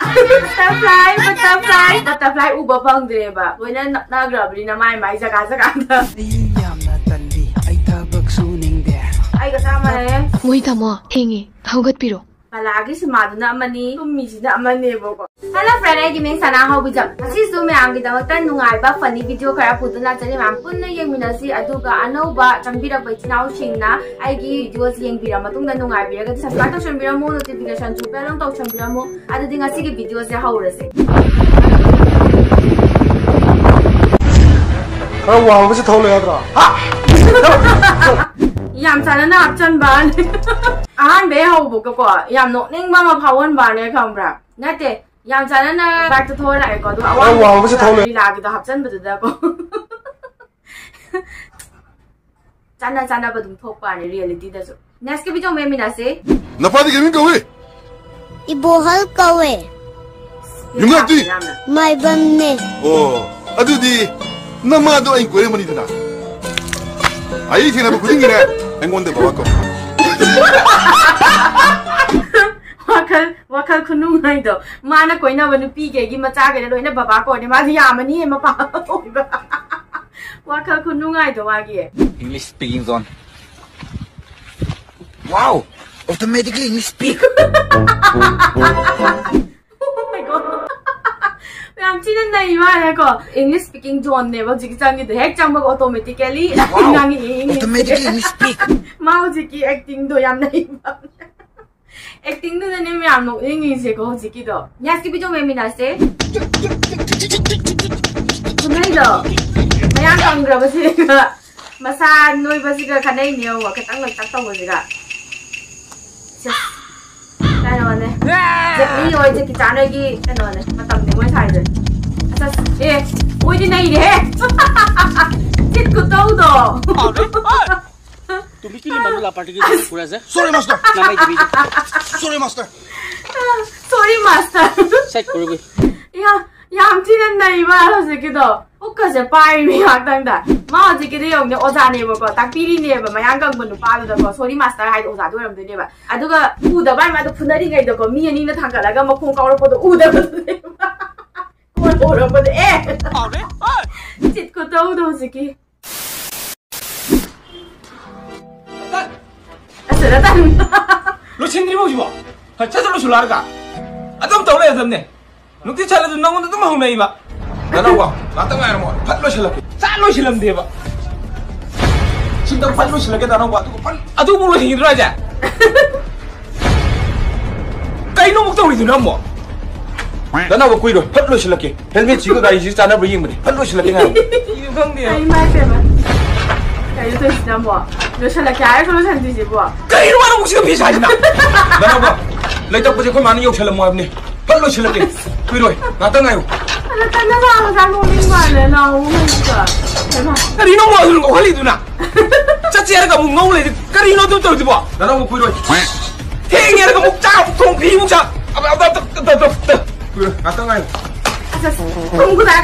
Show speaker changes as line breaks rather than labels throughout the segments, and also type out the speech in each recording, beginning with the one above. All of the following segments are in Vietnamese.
butterfly butterfly. Butterfly uba fangdre ba boina nakna grabri na mai mai jaga jaga da
yamna tanbi ai thabak suning de
ai ga sama ne
moi tamo hingi haugat piro
ꯄꯂꯥꯒꯤ ꯁꯤꯃꯥꯗꯨꯅ ꯑꯃꯅꯤ ꯇꯨꯝꯃꯤꯁꯤꯅ ꯑꯃꯅꯦꯕꯀꯣ ꯍꯜꯂꯣ ꯐ꯭ꯔꯦꯟ ꯑꯩꯒꯤ ꯃꯤꯡ ꯁꯅꯥ ꯍꯧꯕꯤꯖꯝ ꯉꯁꯤꯁꯨ ꯃꯌꯥꯝꯒꯤꯗꯃꯛꯇ ꯅꯨꯡꯉꯥꯏꯕ ꯐꯅꯤ ꯚꯤꯗꯤꯑꯣ ꯈꯔ ꯄꯨꯗꯨꯅ ꯂꯥꯛꯆꯔꯤ ꯃꯌꯥꯝ ꯄꯨꯟꯅ ꯌꯦꯡꯃꯤꯟꯅꯁꯤ ꯑꯗꯨꯒ ꯑꯅꯧꯕ ꯆꯪꯕꯤꯔꯛꯄ ꯏꯆꯤꯜ ꯏꯅꯥꯎꯁꯤꯡꯅ ꯑꯩꯒꯤ ꯚꯤꯗꯤꯑꯣꯁꯤ ꯌꯦꯡꯕꯤꯔ ꯃꯇꯨꯡꯗ ꯅꯨꯡꯉꯥꯏꯕꯤꯔꯒꯗꯤ ꯁꯕꯁꯀ꯭ꯔꯥꯏꯕ ꯇꯧꯁꯟꯕꯤꯔꯝꯃꯨ ꯅꯣꯇꯤꯐꯤꯀꯦꯁꯟꯁꯨ ꯕꯦꯜ ꯑꯃ ꯇꯧꯁꯟꯕꯤꯔꯝꯃꯨ ꯑꯗꯨꯗꯤ ꯉꯁꯤꯒꯤ ꯚꯤꯗꯤꯑꯣꯁꯦ ꯍꯧꯔꯁꯦ ꯈꯔ
ꯋꯥꯡꯕꯁꯤ ꯊꯧꯂ ꯌꯥꯗ꯭ꯔꯥ
ꯌꯥꯝ ꯆꯥꯟꯅꯅ aan bé hầu bố cái quả yam nộ ninh băng mà phao hơn bà này không ra nát tệ yam chán ăn là bạch tôi thôi lại có tôi bảo wow wow mới thôi đi làm cái đó học chân bây giờ có chán ăn chán ăn bà đúng thuộc bà này reality đó rồi next cái video mình mình đã xem
nó phát đi cái mình cầu ấy
ibo hal
cầu
ấy
yung đi
mai bầm nè
ồ à tôi đi năm mà tôi anh quên mình đi nào 아이 생각해도 고생이네 맹건데 먹을 거
wakal wakal kunu ngai do. Mana koi na banu pi ge gi ma cha ge do. Na baba ko ne ma ji ya ma ni e ma pa wakal kunu ngai do wa gi e.
english speaking zone. Wow! Automatically english speak.
Oh my god. आमची ना नाही को English speaking John ने बघ जिकी सांगितलं हेक चांग बघ ऑटोमॅटिकली नांगी इंग्लिश माव जिकी ऍक्टिंग दो याम नाही एक्टिंग दो जने मी आम इंग्लिश जे को जिकी दो यास की बिजो मेमी ना से सुनाई दो मैं आम काम ग्रब से का मसा नोई बसी का खाने ही नहीं हुआ खतंग लगता तो हो जिका ꯖꯦꯛꯂꯤ ꯍꯣꯏ ꯖꯦꯛꯀꯤ ꯆꯥꯅꯣꯏꯒꯤ ꯀꯩꯅꯣꯅꯦ ꯃꯇꯝꯅꯦ ꯃꯣꯏ ꯁꯥꯏꯁꯦ ꯑꯁ ꯑꯁ ꯑꯦ ꯃꯣꯏꯗꯤ ꯅꯩꯔꯦꯍꯦ ꯆꯤꯠ ꯈꯨꯇꯧꯗꯣ
তুমি কি মানুহ লাপাটিকে ফুৰা যে ꯁꯣꯔꯤ ꯃꯥꯁꯇꯔ
নামাই দিবি sorry master sorry master
side ꯀꯧꯔꯒ
ꯌꯥꯝ ꯌꯥꯝ ꯊꯤꯅ ꯅꯩꯕ ꯍꯧꯖꯤꯛꯀꯤꯗꯣ ꯄꯨꯛꯀꯁꯦ ꯄꯥꯏꯔꯤꯃꯤ ꯉꯥꯛꯇꯪꯗ ꯃꯥ ꯍꯧꯖꯤꯛꯀꯤꯗꯤ ꯌꯧꯅꯦ ꯑꯣꯖꯥꯅꯦꯕꯀꯣ ꯇꯥꯛꯄꯤꯔꯤꯅꯦꯕ ꯃꯌꯥꯡ ꯀꯪꯕ ꯅꯨꯄꯥꯗꯨꯗꯀꯣ ꯁꯣꯔꯤ ꯃꯥꯁꯇꯔ ꯍꯥꯏꯗꯣ ꯑꯣꯖꯥꯗꯣ ꯑꯣꯏꯔꯝꯗꯣꯏꯅꯦꯕ ꯑꯗꯨꯒ ꯎꯗꯕ ꯍꯥꯏ ꯃꯥꯗꯣ ꯐꯨꯅꯔꯤꯉꯩꯗꯀꯣ ꯃꯤ ꯑꯅꯤꯅ ꯊꯥꯡꯒꯠꯂꯒ ꯃꯈꯣꯡ ꯀꯥꯎꯔꯛꯄꯗꯣ ꯎꯗꯕꯗꯨꯅꯦꯕ ꯀꯣꯟꯅ ꯎꯔꯛꯄꯗꯣ ꯑꯦ ꯆꯤꯠ ꯈꯨꯇꯧꯗꯣ ꯍꯧꯖꯤꯛꯀꯤ ꯑꯁ ꯔꯇꯟ
ꯂꯣꯏꯁꯤꯟꯗ꯭ꯔꯤꯕ ꯍꯧꯖꯤꯛꯐꯥꯎ ꯆꯠ ꯂꯣꯏꯁꯤꯜꯂꯛꯑꯒ ꯑꯗꯨꯝ ꯇꯧ ꯂꯩꯔꯗꯕꯅꯦ ꯅꯨꯡꯇꯤ ꯆꯠꯂꯁꯨ ꯅꯪꯉꯣꯟꯗ ꯑꯗꯨꯝ ꯍꯧꯅꯩꯕ 来来我，拿灯来了么？喷落去了，咋落去了么？对吧？新灯喷落去了，给咱了我，都个喷啊，这个不落去，你多少钱？该弄不到位就弄么？咱那我贵着，喷落去了给，前面几个人一起站那不硬么的，喷落去了给俺。有空的。哎
呀妈呀！有东西了么？了下来，该说了才对，是不？
该说完了，我就别下去了。
难了
不？来，这不就快把你要钱了么？你，快留下来给，对不对？拿灯来哟。
딴딴 사람은 올린 거 할래 나 오니까 대박
까리 너무 안 들고 할리 누나 짜치 야가 못 나오네 까리 너도 떨지 봐 나랑 뭐 보이러 태행 야가 목자 통 비목자 아나나나나나 그래 아따 가요
không có đã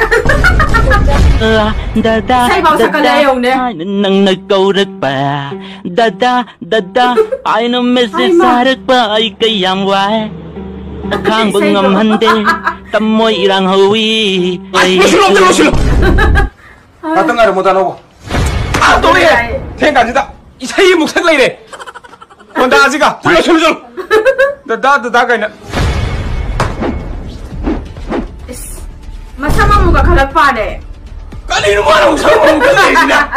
da da say vào sao đây ông nè nâng nâng câu rất bà da da da da ai nó mê sai rất bà ai cây yam hoài
려 못 하노고 아 또래 생각이다 이 사이에 목살라 이래 뭔다 아지가 불러 쳐줘 나나나 나가 있나
masama mo ka kalagpane
까리는 뭐 하나 목살 먹는 거야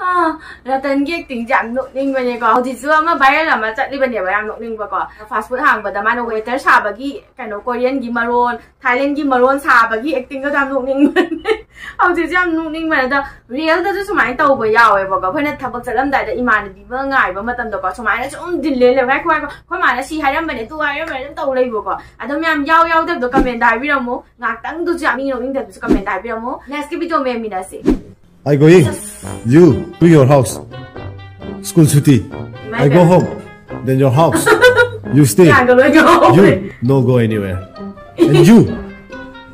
là tên cái tình trạng nội ninh và nhỉ có. Thì xưa mà bay là mà chạy đi bên nhà bay ăn nội ninh và có. Fast food hàng và đam ăn người tới xà bà ghi. Cái nó Korean ghi maroon. Thailand ghi maroon xà bà ghi. Acting cái giảm nội ninh mình ông thì giảm nội ninh mình là real đó chứ máy tàu bởi giàu ấy, và có phải là thập bậc lắm đại đại mà bị mơ ngài và mà tầm đó có máy nó cũng đi lên là khác khoai. Khoai mà nó xì hai đâm mình để tu hai đâm mình đến tàu lên vừa có. À đâu nhầm giàu giàu được đó comment đại video mô ngạc tăng tu giảm nội ninh thập comment đại video mô next cái video mình mình đã xem
I go in. You to your house. School city.
I go home.
Then your house. you stay. I'm
go. You
no go anywhere.
and
you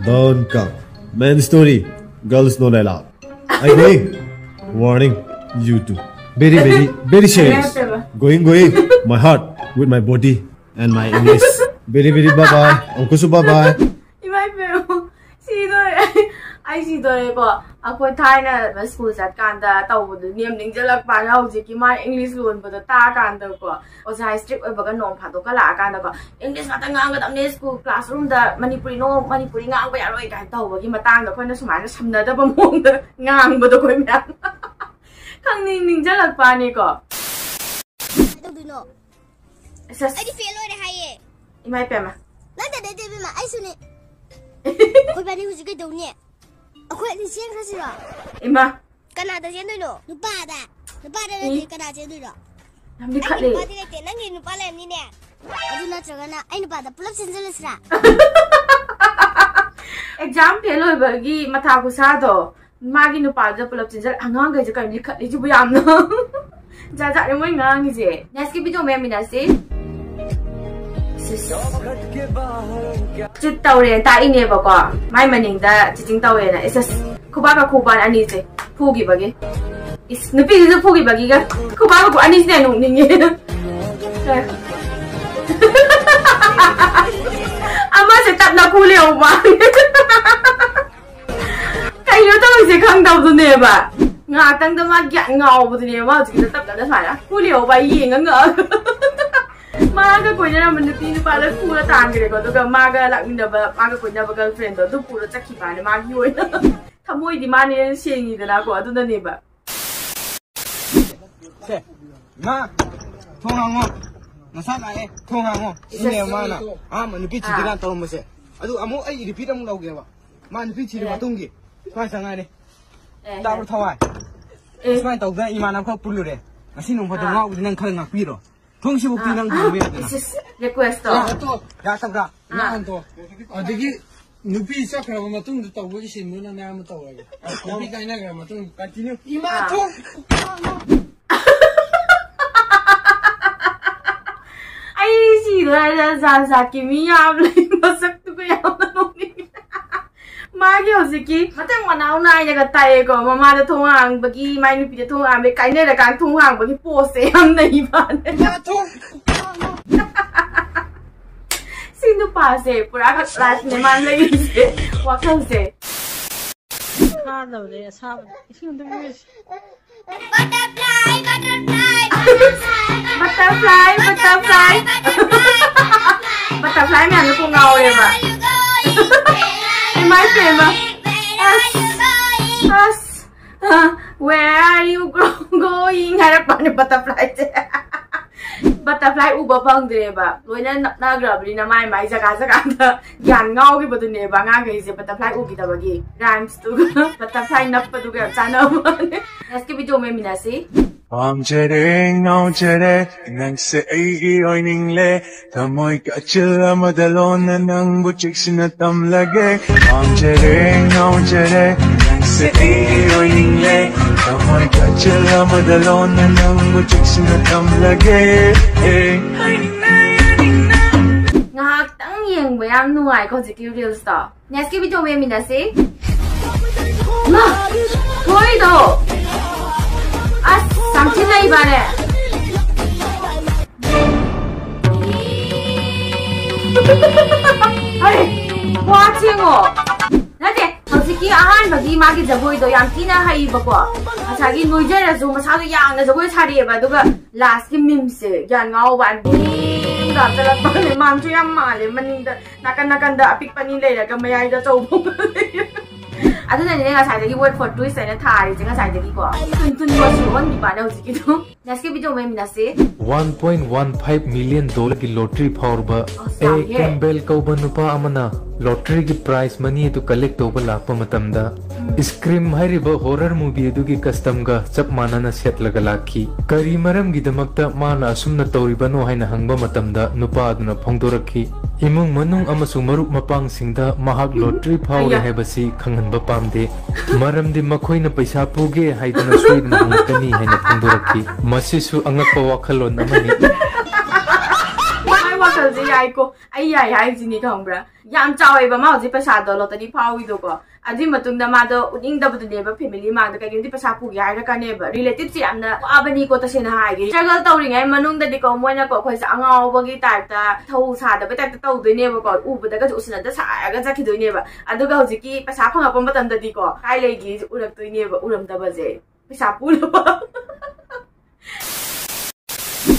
don't come. Man story. Girls not allowed. I go in. Warning. You too. Very very very serious. Going going. My heart with my body and my English. Very very bye bye. Uncle bye bye.
See you ꯑꯩꯁꯤꯗꯣꯅꯦꯀꯣ ꯑꯩꯈꯣꯏ ꯊꯥꯏꯅ ꯁ꯭ꯀꯨꯜ ꯆꯠꯀꯥꯟꯗ ꯇꯧꯕꯗꯣ ꯅꯦꯝ ꯅꯤꯡꯁꯤꯜꯂꯛꯄꯅ ꯍꯧꯖꯤꯛꯀꯤ ꯃꯥ ꯏꯪꯂꯤꯁ ꯂꯣꯟꯕꯗꯣ ꯇꯥꯔꯀꯥꯟꯗꯀꯣ ꯑꯣꯖꯥ ꯏꯁꯇ꯭ꯔꯤꯛ ꯑꯣꯏꯕꯒ ꯅꯣꯡ ꯐꯥꯗꯣꯛꯀ ꯂꯥꯛꯑꯀꯥꯟꯗꯀꯣ ꯏꯪꯂꯤꯁ ꯉꯥꯛꯇ ꯉꯥꯡꯒꯗꯕꯅꯦ ꯁ꯭ꯀꯨꯜ ꯀ꯭ꯂꯥꯁꯔꯨꯝꯗ ꯃꯅꯤꯄꯨꯔꯤ ꯅꯣ ꯃꯅꯤꯄꯨꯔꯤ ꯉꯥꯡꯕ ꯌꯥꯔꯣꯏ ꯀꯥꯏꯅ ꯇꯧꯕꯒꯤ ꯃꯇꯥꯡꯗ ꯑꯩꯈꯣꯏꯅ ꯁꯨꯃꯥꯏꯅ ꯁꯝꯅꯗꯕ ꯃꯑꯣꯡꯗ ꯉꯥꯡꯕꯗꯣ ꯑꯩꯈꯣই ꯃꯌꯥꯝ ꯈꯪꯅꯤꯡ ꯅꯤꯡꯁꯤꯜꯂꯛꯄꯅꯤꯀꯣ
ꯀꯩꯗꯧꯗꯣꯏꯅꯣ
ꯑꯩꯗꯤ
ꯐꯦꯜ ꯑꯣꯏꯔꯦ ꯍꯥꯏꯌꯦ
ꯏꯃꯥ ꯏꯄꯦꯝꯃ
ꯅꯠꯇꯦ ꯅꯠꯇꯦ ꯏꯕꯦꯝꯃ ꯑꯩꯁꯨꯅꯦ
ꯑꯩꯈꯣꯏꯕꯥꯅꯤ
ꯍꯧꯖꯤꯛ ꯀꯩꯗꯧꯅꯤ ꯑꯩꯈꯣꯏ ꯑꯅꯤ ꯆꯦꯟꯈ꯭ꯔꯁꯤꯔꯣ
ꯏꯃꯥ
ꯀꯅꯥꯗ ꯆꯦꯟꯗꯣꯏꯅꯣ ꯅꯨꯄꯥꯗ ꯅꯨꯄꯥꯗ ꯅꯠꯇꯦ ꯀꯅꯥ ꯆꯦꯟꯗꯣꯏꯅꯣ
ꯌꯥꯝ ꯅꯪꯒꯤ ꯂꯤꯈꯠꯂꯦ ꯅꯨꯄꯥꯗꯤ
ꯂꯩꯇꯦ ꯅꯪꯒꯤ ꯅꯨꯄꯥ ꯂꯩꯔꯝꯅꯤꯅꯦ ꯑꯗꯨ ꯅꯠꯇ꯭ꯔꯒꯅ ꯑꯩ ꯅꯨꯄꯥꯗ ꯄꯨꯂꯞ ꯆꯦꯟꯖꯜꯂꯁꯤꯔꯥ
ꯑꯦꯛꯖꯥꯝ ꯐꯦꯜ ꯑꯣꯏꯕꯒꯤ ꯃꯊꯥ ꯈꯨꯁꯥꯗꯣ ꯃꯥꯒꯤ ꯅꯨꯄꯥꯗꯨꯗ ꯄꯨꯂꯞ ꯆꯦꯟꯖꯜ ꯑꯉꯥꯡꯈꯩꯁꯦ ꯀꯔꯤ ꯂꯤꯈꯠꯂꯤꯁꯤꯕꯨ ꯌꯥꯝꯅ ꯖꯥꯠ ꯖꯥꯠꯅꯦ ꯃꯣꯏ ꯉꯥꯡꯉꯤꯁꯦ ꯅꯦꯛꯁꯀꯤ ꯚꯤꯗꯤꯑꯣ ꯃꯌꯥꯝꯃꯤꯟꯅꯁꯤ ꯆꯤꯠ ꯇꯧꯔꯦꯅ ꯇꯥꯛꯏꯅꯦꯕꯀꯣ ꯃꯥꯏ ꯃꯅꯤꯡꯗ ꯆꯤꯆꯤꯡ ꯇꯧꯋꯦꯅ ꯏꯁ ꯈꯨꯕꯥꯛꯀ chít tàu này ta in nè bà quả mai mà nhìn ra chít chính tàu này là it's ba và khu ba anh đi chơi phu gì vậy is nó bị cái phu gì vậy cái khu ba và khu anh đi chơi nụ nhìn ama sẽ tập nó khu liều mà cái nó tao sẽ không đâu rồi nè bà ngà tăng tao mà gạn ngầu rồi nè mà chỉ tập nó phải á khu liều bay gì ngỡ ngỡ 马个国家他们都比你把那苦了淡个嘞，个都个马个人民都不马个国家不跟奋斗，都苦了再吃饭的马几位呢？他没一点马年心意的啦，个都那你吧。
谁？马？通看我。那啥人？通看我。一年马那？啊，马你别吃这个，倒没事。啊，都阿毛，哎，你别当老个吧。马你别吃的话，通个。啥人啊？你。
哎。打不
听话。
哎。现
在豆子伊妈那块不流嘞，阿些农户豆子我只能看人家亏了。 평시복귀랑 구매해야 되나?
됐고였어. 야,
또, 야,
Ay, si mà cái gì kì? Mà thằng mà nào này nhà cái tay của mà mà thông hàng bagi mai nu bị thông hàng bị cái này là cái thông hàng bagi pose em này bạn sino pa se pura ka class ne man lagi se wakal se
Butterfly, butterfly,
butterfly. Butterfly butterfly. Mẹ nó cũng ngầu đấy mà
em mai
phê mà Us, uh, where are you go- going? Harap ba ni butterfly? butterfly uba pang dire ba? Loina nagrabli na mai mai jaga jaga da yan ngau gi badu ne ba nga gi se butterfly u gi da bagi rhymes tu butterfly nap pa tu ga chana ba ne next video
Amjere ngaujere nang se aigi oiningle tamoy kachila madalona nang buchik sinatam lage Amjere ngaujere nang se aigi oiningle tamoy kachila madalona nang buchik sinatam lage
Ngahak yengwe am nuai ko jikyu reels da. Next video we minasi. Ma, thôi đâu. 당신의 입안에 아니 와칭어 나제 솔직히 아한바기 마기 저거이도 양키나 하이바고 아 자기 노이제라서 뭐 사도 양나 저거 차리에봐 누가 라스키 밈스 양아오반 다 잘랐더니 망주 양 말이 만인데 나간나간다 아픽 빠니 내려가 마야이다 저거 아 근데 니네가 잘 되기 월 for doing 세는 다 알지가 잘 되기 거. 둔둔 것이 원 이번에 오지기도. 나스케 비디오 매미 나스.
1.15 million dollar की lottery फौरब
ए
कैम्बेल कौब नुपा lottery की prize money तो collect होब लापम स्क्रीम हॉरर मूवी अगर कस्टम का चप माना सेटलग लाखी करी मरम की दमक माना असम तौरबनो है हंग नुपा फोदी इमुंग मनुंग अमसु मरुप मपांग सिंगदा महाक लॉटरी फाउ रहे बसी खंगन बपाम दे मरम दे मखोई न पैसा पुगे हाइदन सुइद मुंग कनी है न फंदो रखी मसीसु अंगक पवाखलो ꯉꯝꯃꯅꯤ
ꯃꯥꯏ ꯋꯥꯈꯜꯁꯦ ꯌꯥꯏꯀꯣ ꯑꯩ ꯌꯥꯏ ꯍꯥꯏꯁꯤꯅꯤ ꯈꯪꯕ꯭ꯔꯥ ꯌꯥꯝ ꯆꯥꯎꯋꯦꯕ ꯃꯥ ꯍꯧꯖꯤꯛ ꯄꯩꯁꯥꯗꯣ ꯂꯣꯇꯔꯤ ꯐꯥꯎꯋꯤꯗꯣꯀꯣ ꯑꯗꯨꯒꯤ ꯃꯇꯨꯡꯗ ꯃꯥꯗꯣ ꯎꯠꯅꯤꯡꯗꯕꯗꯨꯅꯦꯕ ꯐꯦꯃꯤꯂꯤ ꯃꯥꯡꯗ ꯀꯩꯒꯤꯅꯣꯗꯤ ꯄꯩꯁꯥ ꯄꯨꯒꯦ ꯍꯥꯏꯔꯛꯀꯅꯦꯕ ꯔꯤꯂꯦꯇꯤꯞꯁꯦ ꯌꯥꯝꯅ ꯋꯥꯕꯅꯤꯀꯣ ꯇꯁꯦꯡꯅ ꯍꯥꯏꯒꯦ ꯏꯁꯇ꯭ꯔꯒꯜ ꯇꯧꯔꯤꯉꯩ ꯃꯅꯨꯡꯗꯗꯤꯀꯣ ꯃꯣꯏꯅꯀꯣ ꯑꯩꯈꯣꯏꯁꯦ ꯑꯉꯥꯎꯕꯒꯤ ꯇꯥꯏꯞꯇ ꯊꯧ ꯁꯥꯗꯕꯩ ꯇꯥꯏꯞꯇ ꯇꯧꯗꯣꯏꯅꯦꯕꯀꯣ ꯎꯕꯗꯒꯁꯨ ꯎꯁꯤꯟꯅꯗ ꯁꯥꯔꯒ ꯆꯠꯈꯤꯗꯣꯏꯅꯦꯕ ꯑꯗꯨꯒ ꯍꯧꯖꯤꯛꯀꯤ ꯄꯩꯁꯥ ꯐꯪꯉꯛꯄ ꯃꯇꯝꯗꯗꯤꯀꯣ ꯀꯥꯏ ꯂꯩꯒꯦ ꯎꯔꯛꯇꯣꯏꯅꯦꯕ ꯎꯔꯝꯗꯕꯁꯦ ꯄꯩꯁꯥ ꯄꯨꯅꯕ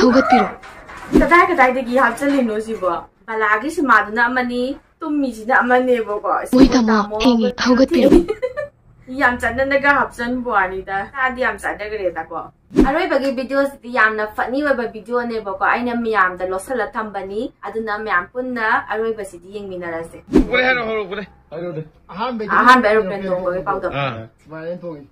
ꯍꯧꯒꯠꯄꯤꯔꯣ ꯀꯗꯥꯏ ꯀꯗꯥꯏꯗꯒꯤ ꯍꯥꯞꯆꯜꯂꯤꯅꯣ ꯁꯤꯕꯣ ꯕꯂꯥꯒꯤ ꯁꯤꯃꯥꯗꯨꯅ ꯑꯃꯅꯤ ꯇꯨꯝꯃꯤꯁꯤꯅ ꯑꯃꯅꯦꯕꯀꯣ ꯃꯣꯏ ꯇꯥꯃꯣ ꯊꯦꯡꯉꯦ ꯍꯧꯒꯠꯄꯤꯔꯣ ꯌꯥꯝ ꯆꯥꯟꯅꯅꯒ ꯍꯥꯞꯆꯟꯕ ꯋꯥꯅꯤꯗ ꯇꯥꯗꯤ ꯌꯥꯝ ꯆꯥꯟꯅꯈ꯭ꯔꯦꯗꯀꯣ ꯑꯔꯣꯏꯕꯒꯤ ꯚꯤꯗꯤꯑꯣꯁꯤꯗꯤ ꯌꯥꯝꯅ ꯐꯅꯤ ꯑꯣꯏꯕ ꯚꯤꯗꯤꯑꯣꯅꯦꯕꯀꯣ ꯑꯩꯅ ꯃꯌꯥꯝꯗ ꯂꯣꯠꯁꯤꯜꯂ ꯊꯝꯕꯅꯤ ꯑꯗꯨꯅ ꯃꯌꯥꯝ ꯄꯨꯟꯅ ꯑꯔꯣꯏꯕꯁꯤꯗꯤ ꯌꯦꯡꯃꯤꯟꯅꯔꯁꯦ
ꯑꯍꯥꯟꯕ ꯑꯦꯔꯣꯄ꯭ꯂꯦꯟ ꯇꯣꯡꯕꯒꯤ ꯄꯥꯎꯗꯝ ꯁꯨꯃꯥꯏꯅ ꯊꯣꯡꯉꯤ ꯍꯩꯃꯥꯏ ꯄꯦꯝꯃ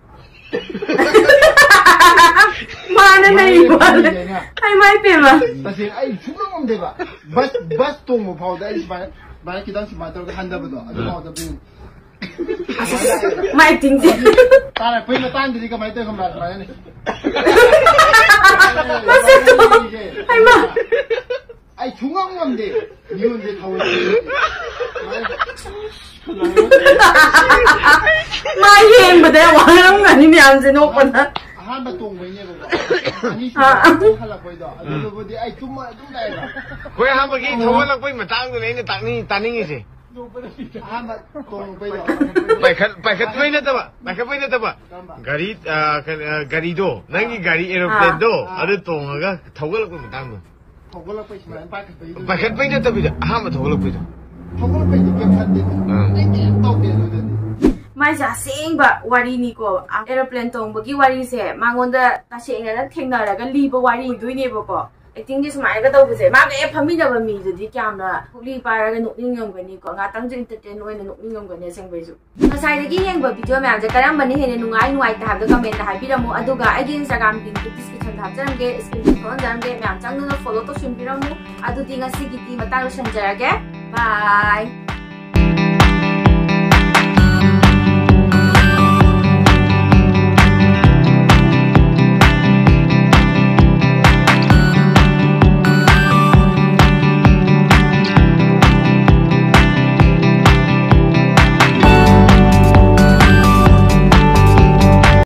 माने नहीं बोले आई माय पेमा
तसे आई सुनो हम देवा बस बस तो मो भाव दे इस बार बार की दांस मात्र के हंदा बदो अदो भाव दे
माय टिंग
तारे पहिलो तान दिदी का माय तो हमरा माने नहीं बस तो आई मा 아니 중앙건데 니혼자 다 올라가는데
마이엠 뭐 내가 왕하는 거 아니니 안지 놓고나
한바 똥 뭐냐고 아니 할라 보이다 너도 보디 아이 좀마 좀 나이라
거야 한바 게 저번에 보이 뭐 땅도 내니 땅이 땅이지
한바 똥 보이다 바이카
바이카 보이네 다바 바이카 보이네 다바 가리 아 가리도 난기 가리 에어플레인도 아르 똥아가 타고 갈고 땅도
ꯄꯥꯏꯈꯠꯄꯩꯗꯣ ꯄꯥꯏꯈꯠꯄꯩ
ꯅꯠꯇꯕꯤꯗ ꯑꯍꯥꯟꯕ ꯊꯧꯒꯠꯂꯛꯄꯩꯗꯣ
ꯊꯧꯒꯠꯂꯛꯄꯩꯗꯤ ꯀꯩꯝ ꯈꯟꯗꯦꯕ ꯑꯩ ꯀꯩꯝ ꯇꯧꯗꯦ ꯑꯗꯨꯗꯗꯤ
ꯃꯥꯏꯁꯦ ꯑꯁꯦꯡꯕ ꯋꯥꯔꯤꯅꯤꯀꯣ ꯑꯦꯔꯣꯄ꯭ꯂꯦꯟ ꯇꯣꯡꯕꯒꯤ ꯋꯥꯔꯤꯁꯦ ꯃꯉꯣꯟꯗ ꯇꯁꯦꯡꯅ ꯊꯦꯡꯅꯔꯒ ꯂꯤꯕ ꯋꯥꯔꯤꯗꯣꯏꯅꯦꯕꯀꯣ ꯑꯦꯛꯇꯤꯡꯁꯦ ꯁꯨꯃꯥꯏꯅꯒ ꯇꯧꯕꯁꯦ ꯃꯥꯒ ꯍꯦꯛ ꯐꯝꯃꯤꯟꯅꯕ ꯃꯤꯗꯨꯗꯤ ꯀꯌꯥꯝꯅ ꯄꯨꯛꯂꯤ ꯄꯥꯏꯔꯒ ꯅꯣꯛꯅꯤꯡꯉꯝꯒꯅꯤꯀꯣ ꯉꯥꯛꯇꯪꯁꯨ ꯏꯟꯇꯔꯇꯦꯟ ꯑꯣꯏꯅ ꯅꯣꯛꯅꯤꯡꯉꯝꯒꯅꯤ ꯑꯁꯦꯡꯕꯩꯁꯨ ꯉꯁꯥꯏꯗꯒꯤ ꯌꯦꯡꯕ ꯚꯤꯗꯤꯑꯣ ꯃꯌꯥꯝꯁꯦ ꯀꯔꯝꯕꯅ ꯍꯦꯟꯅ ꯅꯨꯡꯉꯥꯏ ꯅꯨꯡꯉꯥꯏꯇꯦ ꯍꯥꯏꯕꯗꯣ ꯀꯃꯦꯟꯇ ꯍꯥꯏꯕꯤꯔꯝꯃꯨ ꯑꯗꯨꯒ ꯑꯩꯒꯤ ꯏꯟꯁꯇꯥꯒ꯭ꯔꯥꯝ ꯂꯤꯡꯛꯇꯨ ꯗꯤꯁꯀ꯭ꯔꯤꯞꯁꯟꯗ ꯍꯥꯞꯆꯔꯝꯒꯦ ꯁ꯭ꯀ꯭ꯔꯤꯟꯗ ꯊꯣꯛꯍꯟꯖꯔꯝꯒꯦ ꯃꯌꯥꯝ ꯆꯪꯗꯨꯅ ꯐꯣꯂꯣ ꯇꯧꯁꯤꯟꯕꯤꯔꯝꯃꯨ ꯑꯗꯨꯗꯤ ꯉꯁꯤꯒꯤꯗꯤ ꯃꯇꯥꯡ ꯂꯣꯏꯁꯟꯖꯔꯒꯦ ꯕꯥꯏ